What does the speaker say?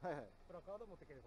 はいはい。プラカード持ってける